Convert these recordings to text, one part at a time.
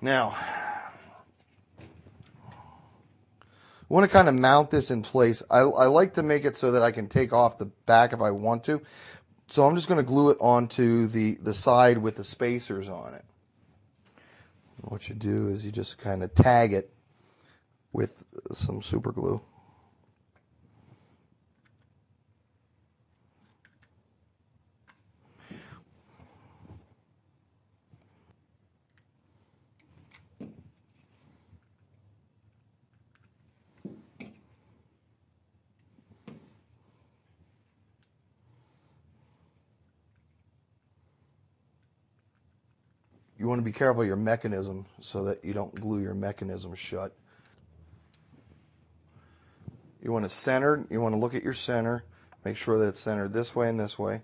Now, I want to kind of mount this in place. I, I like to make it so that I can take off the back if I want to. So I'm just going to glue it onto the, the side with the spacers on it. What you do is you just kind of tag it with some super glue. You want to be careful your mechanism so that you don't glue your mechanism shut. You want to center, you want to look at your center, make sure that it's centered this way and this way.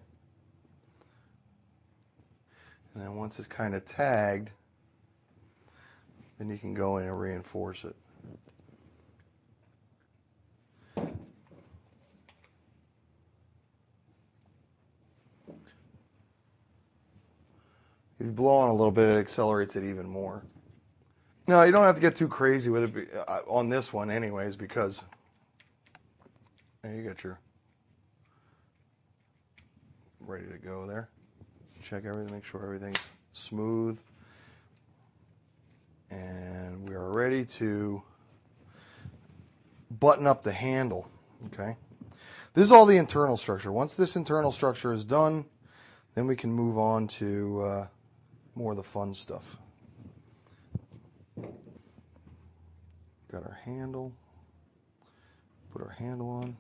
And then once it's kind of tagged, then you can go in and reinforce it. If you blow on a little bit, it accelerates it even more. No, you don't have to get too crazy with it uh, on this one, anyways, because you got your ready to go there. Check everything, make sure everything's smooth. And we are ready to button up the handle. Okay. This is all the internal structure. Once this internal structure is done, then we can move on to uh, more of the fun stuff. Got our handle. Put our handle on.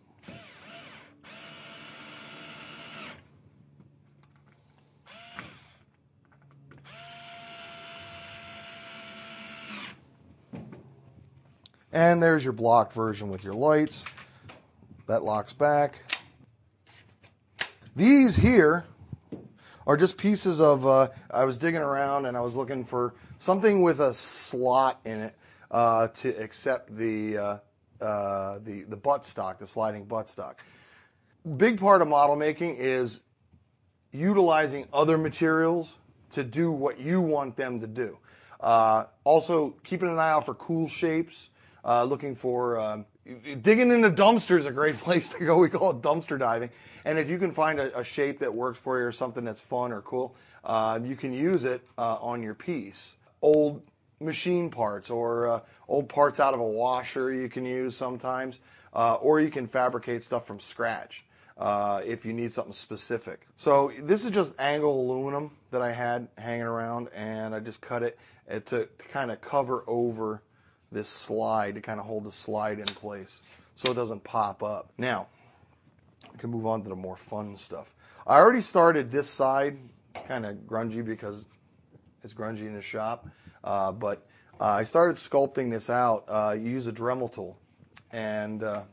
And there's your block version with your lights. That locks back. These here are just pieces of. Uh, I was digging around and I was looking for something with a slot in it uh, to accept the uh, uh the the buttstock, the sliding buttstock. Big part of model making is utilizing other materials to do what you want them to do. Uh, also, keeping an eye out for cool shapes. Uh, looking for um, digging in the dumpster is a great place to go. We call it dumpster diving. And if you can find a, a shape that works for you or something that's fun or cool, uh, you can use it uh, on your piece. Old machine parts or uh, old parts out of a washer you can use sometimes, uh, or you can fabricate stuff from scratch. Uh, if you need something specific. So this is just angle aluminum that I had hanging around and I just cut it to, to kind of cover over this slide to kind of hold the slide in place so it doesn't pop up. Now, we can move on to the more fun stuff. I already started this side, kind of grungy because it's grungy in the shop, uh, but uh, I started sculpting this out. Uh, you use a Dremel tool, and uh,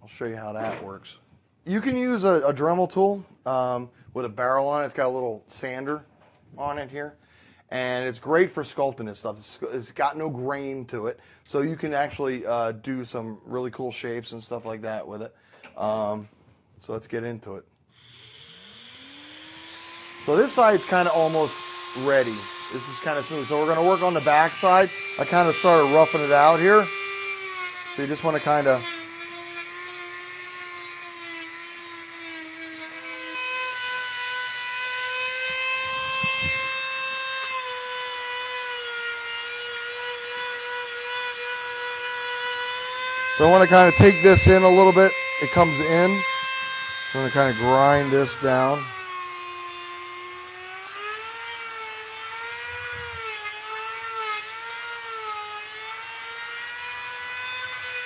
I'll show you how that works. You can use a, a Dremel tool um, with a barrel on it. It's got a little sander on it here and it's great for sculpting and stuff. It's, it's got no grain to it, so you can actually uh, do some really cool shapes and stuff like that with it. Um, so let's get into it. So this side's kind of almost ready. This is kind of smooth. So we're going to work on the back side. I kind of started roughing it out here. So you just want to kind of So I want to kind of take this in a little bit. It comes in. I'm going to kind of grind this down.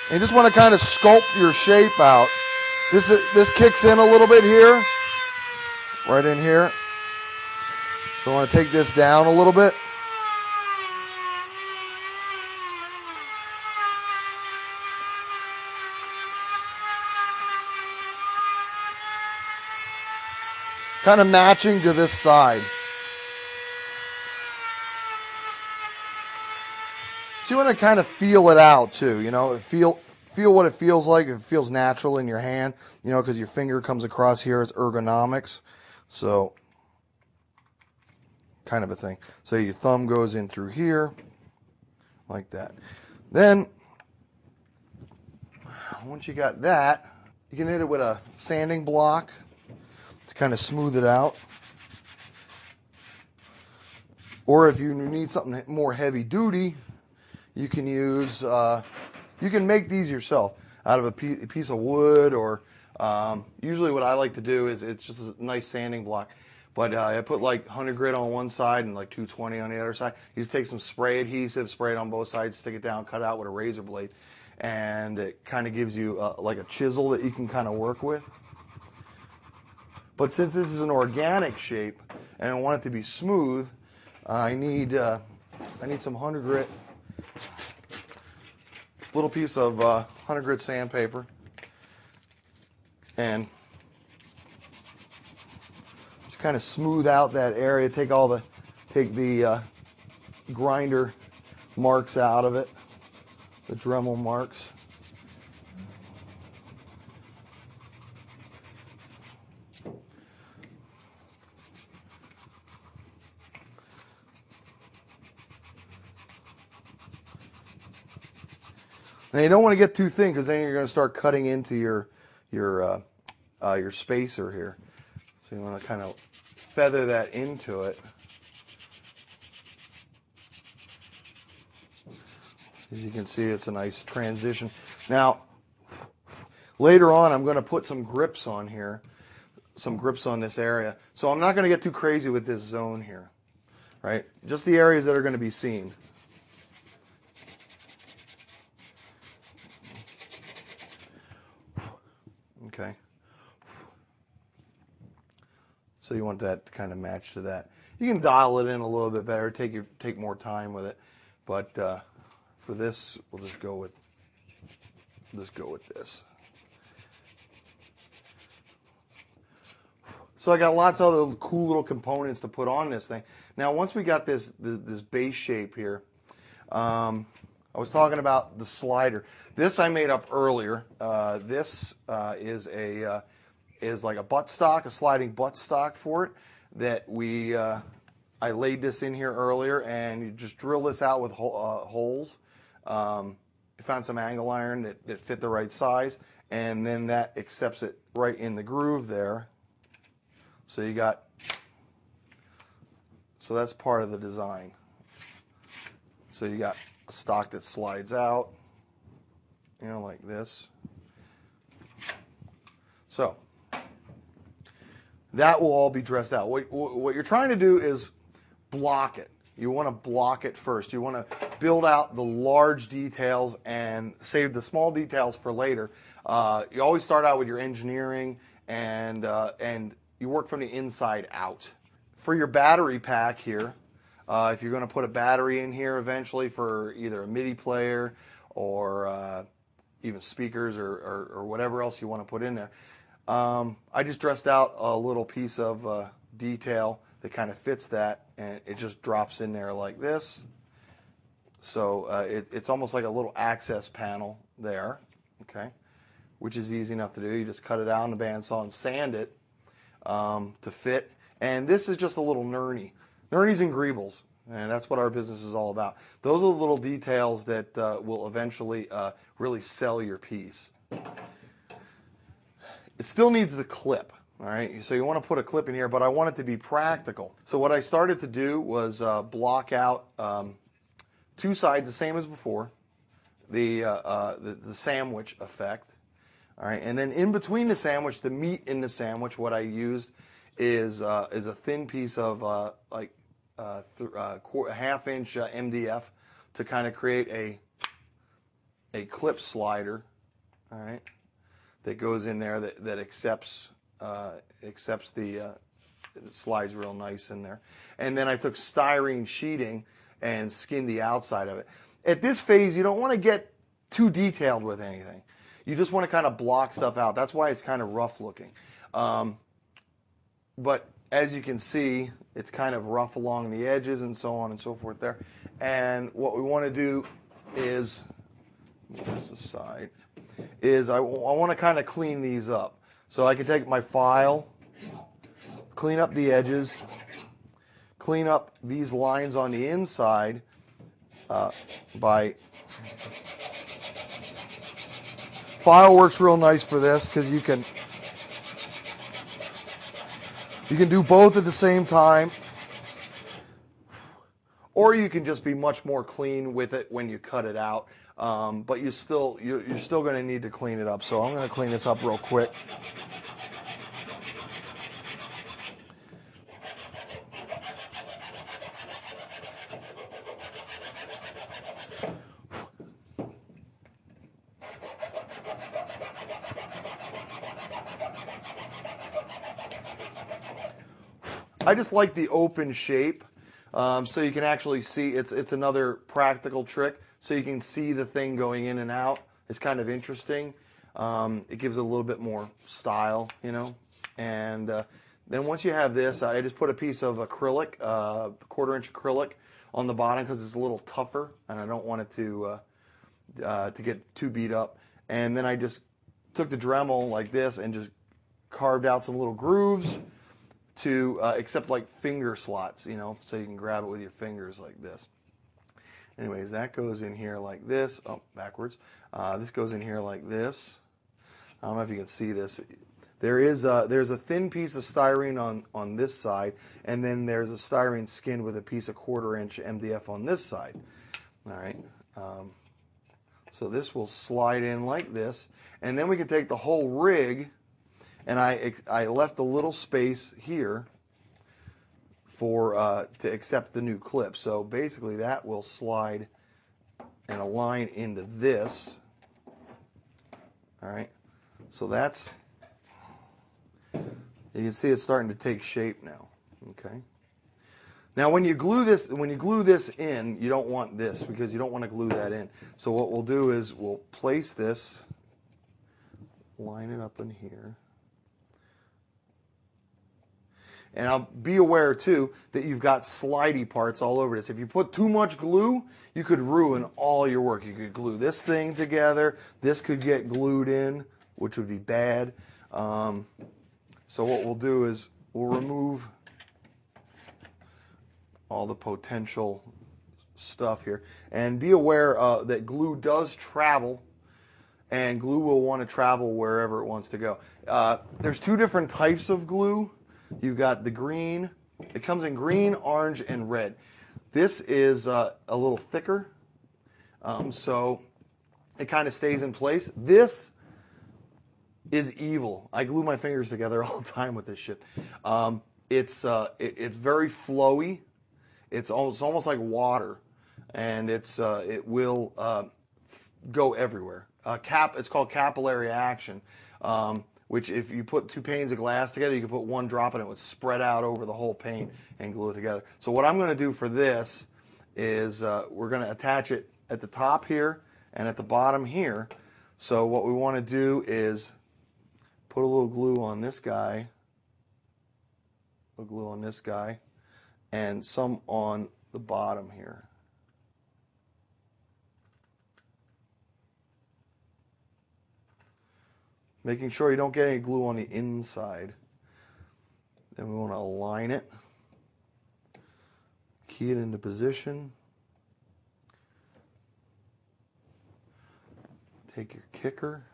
And you just want to kind of sculpt your shape out. This, is, this kicks in a little bit here, right in here. So I want to take this down a little bit. Kind of matching to this side. So you want to kind of feel it out too, you know, feel feel what it feels like. It feels natural in your hand, you know, because your finger comes across here. It's ergonomics. So kind of a thing. So your thumb goes in through here, like that. Then, once you got that, you can hit it with a sanding block to kind of smooth it out. Or if you need something more heavy duty, you can use, uh, you can make these yourself out of a piece of wood or um, usually what I like to do is it's just a nice sanding block. But uh, I put like 100 grit on one side and like 220 on the other side. You just take some spray adhesive, spray it on both sides, stick it down, cut out with a razor blade. And it kind of gives you uh, like a chisel that you can kind of work with. But since this is an organic shape and I want it to be smooth, I need uh, I need some 100 grit, little piece of 100 uh, grit sandpaper, and just kind of smooth out that area. Take all the take the uh, grinder marks out of it, the Dremel marks. Now you don't want to get too thin because then you're going to start cutting into your your uh, uh, your spacer here. So you want to kind of feather that into it. As you can see, it's a nice transition. Now, later on, I'm going to put some grips on here, some grips on this area. So I'm not going to get too crazy with this zone here, right? Just the areas that are going to be seen. Okay. So you want that to kind of match to that. You can dial it in a little bit better, take your take more time with it, but uh, for this, we'll just go with just go with this. So I got lots of other cool little components to put on this thing. Now, once we got this this base shape here, um, I was talking about the slider. This I made up earlier. Uh, this uh, is a uh, is like a buttstock, a sliding buttstock for it that we uh, I laid this in here earlier, and you just drill this out with ho uh, holes. Um, found some angle iron that, that fit the right size, and then that accepts it right in the groove there. So you got so that's part of the design. So you got a stock that slides out, you know, like this. So that will all be dressed out. What, what you're trying to do is block it. You want to block it first. You want to build out the large details and save the small details for later. Uh, you always start out with your engineering and uh, and you work from the inside out. For your battery pack here, uh, if you're going to put a battery in here eventually for either a MIDI player or uh, even speakers or, or, or, whatever else you want to put in there, um, I just dressed out a little piece of uh, detail that kind of fits that and it just drops in there like this. So uh, it, it's almost like a little access panel there, okay, which is easy enough to do. You just cut it out on the bandsaw and sand it um, to fit. And this is just a little nurnie. Nurnies and greebles, and that's what our business is all about. Those are the little details that uh, will eventually uh, really sell your piece. It still needs the clip, all right? So you want to put a clip in here, but I want it to be practical. So what I started to do was uh, block out um, two sides the same as before, the, uh, uh, the, the sandwich effect. All right, and then in between the sandwich, the meat in the sandwich, what I used is uh, is a thin piece of like uh, uh half inch uh, MDF to kind of create a a clip slider, all right, that goes in there that, that accepts uh, accepts the slides real nice in there. And then I took styrene sheeting and skinned the outside of it. At this phase, you don't want to get too detailed with anything. You just want to kind of block stuff out. That's why it's kind of rough looking. Um, but as you can see, it's kind of rough along the edges and so on and so forth there. And what we want to do is, move this aside, is I, I want to kind of clean these up. So I can take my file, clean up the edges, clean up these lines on the inside uh, by file works real nice for this because you can you can do both at the same time. Or you can just be much more clean with it when you cut it out. Um, but you still you're, you're still going to need to clean it up. So I'm going to clean this up real quick I just like the open shape. Um, so you can actually see it's it's another practical trick. So you can see the thing going in and out. It's kind of interesting. Um, it gives a little bit more style, you know. And uh, then once you have this, I just put a piece of acrylic, uh, quarter inch acrylic, on the bottom because it's a little tougher, and I don't want it to uh, uh, to get too beat up. And then I just took the Dremel like this and just carved out some little grooves to uh, except like finger slots, you know, so you can grab it with your fingers like this. Anyways, that goes in here like this. Oh, backwards. Uh, this goes in here like this. I don't know if you can see this. There is a, there's a thin piece of styrene on, on this side, and then there's a styrene skin with a piece of quarter inch MDF on this side. All right. Um, so this will slide in like this, and then we can take the whole rig and I, I left a little space here for uh, to accept the new clip. So basically that will slide and align into this. All right, so that's, you can see it's starting to take shape now, okay? Now when you glue this, when you glue this in, you don't want this because you don't want to glue that in. So what we'll do is we'll place this, line it up in here. And I'll be aware too that you've got slidey parts all over this. If you put too much glue, you could ruin all your work. You could glue this thing together. This could get glued in, which would be bad. Um, so what we'll do is we'll remove all the potential stuff here. And be aware uh, that glue does travel and glue will want to travel wherever it wants to go. Uh, there's two different types of glue. You've got the green. It comes in green, orange, and red. This is uh, a little thicker, um, so it kind of stays in place. This is evil. I glue my fingers together all the time with this shit. Um, it's uh, it, it's very flowy. It's almost, it's almost like water, and it's uh, it will uh, go everywhere. Uh, cap. It's called capillary action. Um, which if you put two panes of glass together, you could put one drop and it would spread out over the whole pane and glue it together. So what I'm going to do for this is uh, we're going to attach it at the top here and at the bottom here. So what we want to do is put a little glue on this guy, a glue on this guy, and some on the bottom here. Making sure you don't get any glue on the inside. Then we want to align it, key it into position. Take your kicker.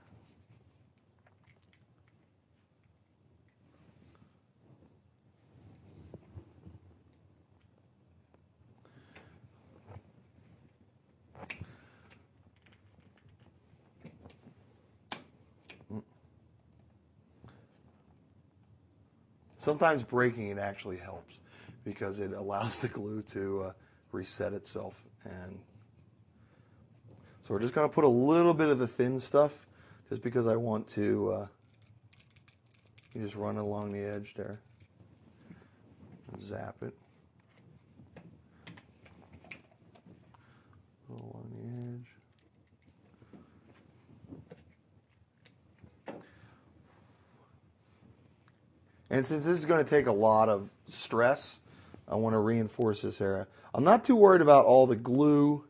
Sometimes breaking it actually helps because it allows the glue to uh, reset itself. And so we're just going to put a little bit of the thin stuff just because I want to uh, you just run along the edge there. Zap it. Along the edge. And since this is going to take a lot of stress, I want to reinforce this area. I'm not too worried about all the glue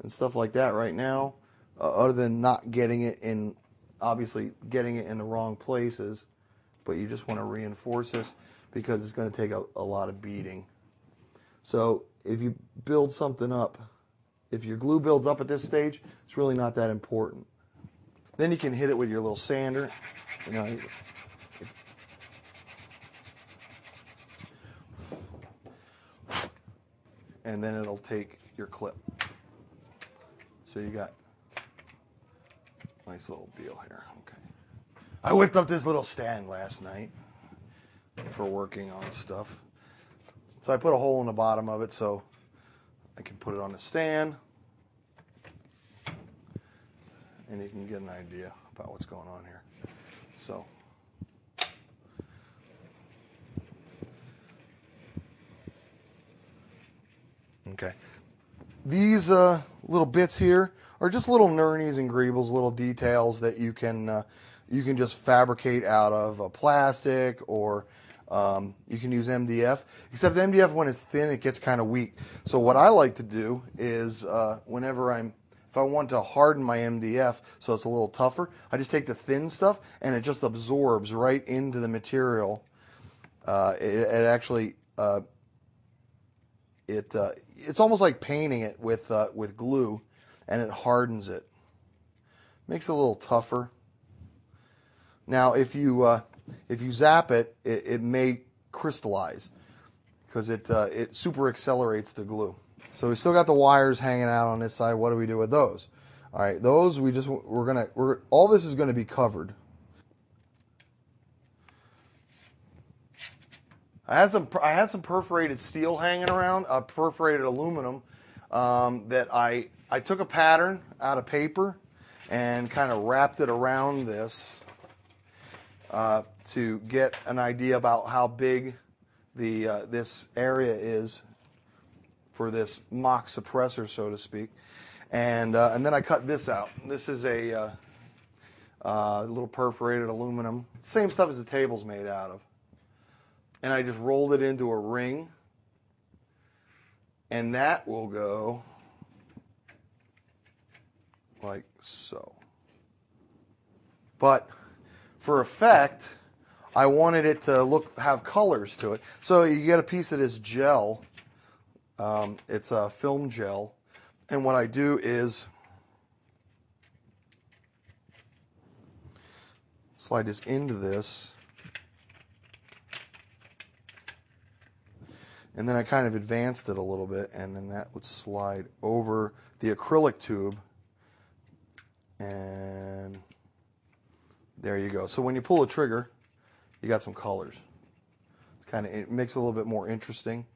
and stuff like that right now, uh, other than not getting it in, obviously getting it in the wrong places. But you just want to reinforce this because it's going to take a, a lot of beating. So if you build something up, if your glue builds up at this stage, it's really not that important. Then you can hit it with your little sander. You know, and then it'll take your clip. So you got nice little deal here. Okay. I whipped up this little stand last night for working on stuff. So I put a hole in the bottom of it so I can put it on the stand. And you can get an idea about what's going on here. So Okay. These uh, little bits here are just little nurnies and greebles, little details that you can uh, you can just fabricate out of a plastic or um, you can use MDF. Except MDF when it's thin, it gets kind of weak. So what I like to do is uh, whenever I'm if I want to harden my MDF so it's a little tougher, I just take the thin stuff and it just absorbs right into the material. Uh, it, it, actually uh, it uh, it's almost like painting it with uh, with glue, and it hardens it. Makes it a little tougher. Now, if you uh, if you zap it, it, it may crystallize because it uh, it super accelerates the glue. So we still got the wires hanging out on this side. What do we do with those? All right, those we just we're gonna we're all this is going to be covered. I had some I had some perforated steel hanging around, uh, perforated aluminum um, that I I took a pattern out of paper and kind of wrapped it around this uh, to get an idea about how big the uh, this area is for this mock suppressor, so to speak. And uh, and then I cut this out. This is a uh, uh, little perforated aluminum, same stuff as the table's made out of and I just rolled it into a ring. And that will go like so. But for effect, I wanted it to look have colors to it. So you get a piece of this gel. Um, it's a film gel, and what I do is slide this into this. And then I kind of advanced it a little bit, and then that would slide over the acrylic tube, and there you go. So when you pull the trigger, you got some colors. It's kind of it makes it a little bit more interesting.